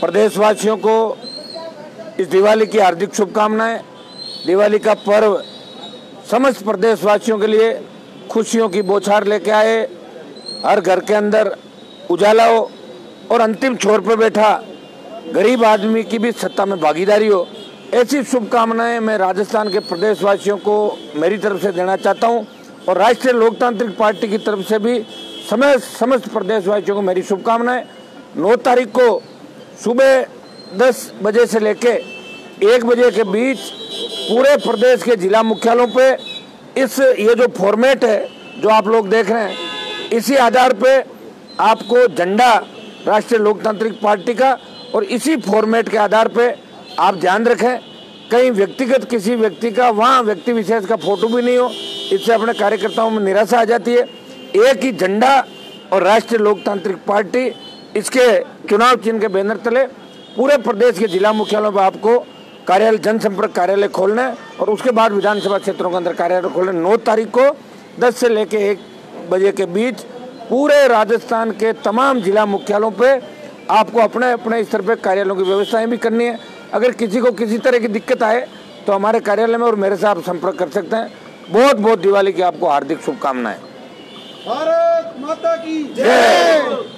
प्रदेशवासियों को इस दिवाली की हार्दिक शुभकामनाएँ। दिवाली का पर्व समस्त प्रदेशवासियों के लिए खुशियों की बौछार लेके आए। हर घर के अंदर उजाला हो और अंतिम छोर पर बैठा गरीब आदमी की भी सत्ता में भागीदारी हो। ऐसी शुभकामनाएँ मैं राजस्थान के प्रदेशवासियों को मेरी तरफ़ से देना चाहता हूँ और राष्ट्रीय लोकतांत्रिक पार्टी की तरफ़ से भी समस्त समस्त प्रदेशवासियों को मेरी शुभकामनाएँ। नौ तारीख को सुबह दस बजे से लेके एक बजे के बीच पूरे प्रदेश के जिला मुख्यालयों पे इस ये जो फॉर्मेट है, जो आप लोग देख रहे हैं, इसी आधार पे आपको झंडा राष्ट्रीय लोकतांत्रिक पार्टी का और इसी फॉर्मेट के आधार पे आप ध्यान रखें, कहीं व्यक्तिगत किसी व्यक्ति का, वहाँ व्यक्ति विशेष का फ़ोटो भी नहीं हो, इससे अपने कार्यकर्ताओं में निराशा आ जाती है। एक ही झंडा और राष्ट्रीय लोकतांत्रिक पार्टी इसके चुनाव चिन्ह के बैनर तले पूरे प्रदेश के जिला मुख्यालयों पर आपको कार्यालय जनसंपर्क कार्यालय खोलने और उसके बाद विधानसभा क्षेत्रों के अंदर कार्यालय खोलना। नौ तारीख को दस से लेकर एक बजे के बीच पूरे राजस्थान के तमाम जिला मुख्यालयों पर आपको अपने अपने स्तर पर कार्यालयों की व्यवस्थाएँ भी करनी है। अगर किसी को किसी तरह की दिक्कत आए तो हमारे कार्यालय में और मेरे से आप संपर्क कर सकते हैं। बहुत बहुत दिवाली की आपको हार्दिक शुभकामनाएँ। भारत माता की जय।